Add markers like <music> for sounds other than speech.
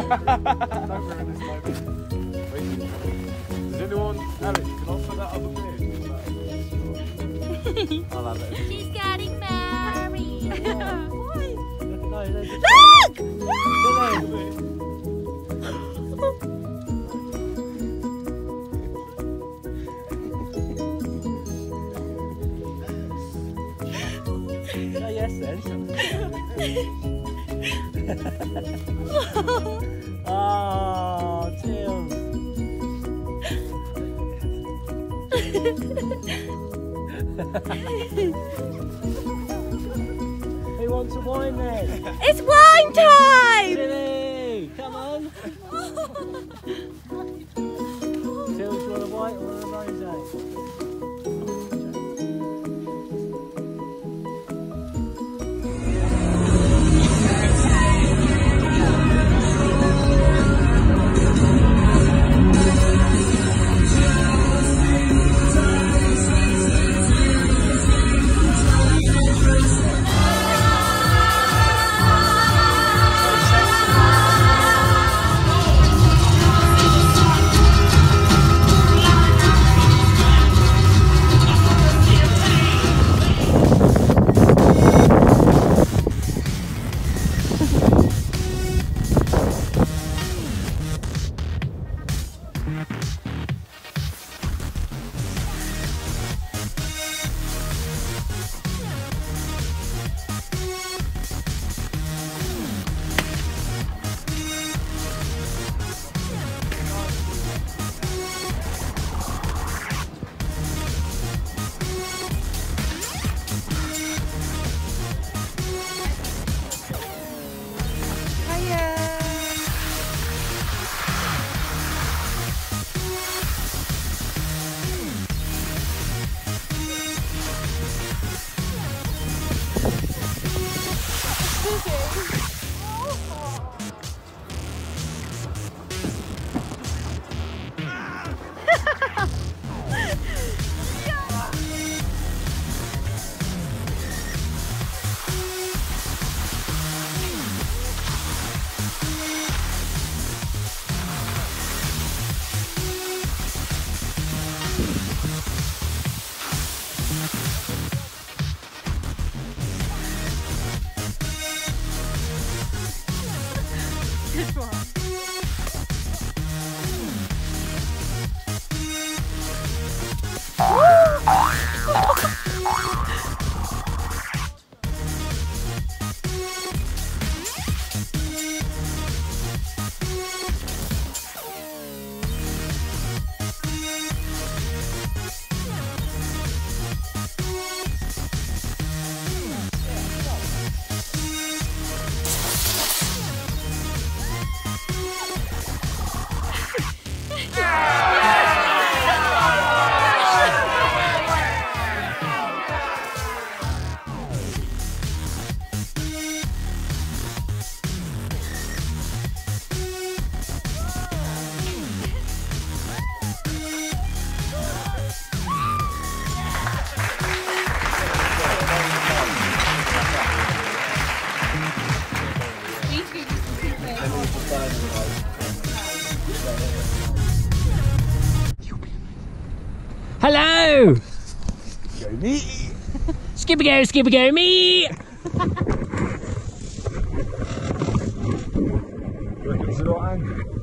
Does anyone, Alex, can I put that other have it. She's getting married. Look! Oh, yes, then. Oh, Tim. Who wants a wine then? It's wine time! Tilly, come on. <laughs> Till, do you want a white or a rosé? this one. Hello! Go me. Skipper go, skipper go, me! Reckon it's a lot angry.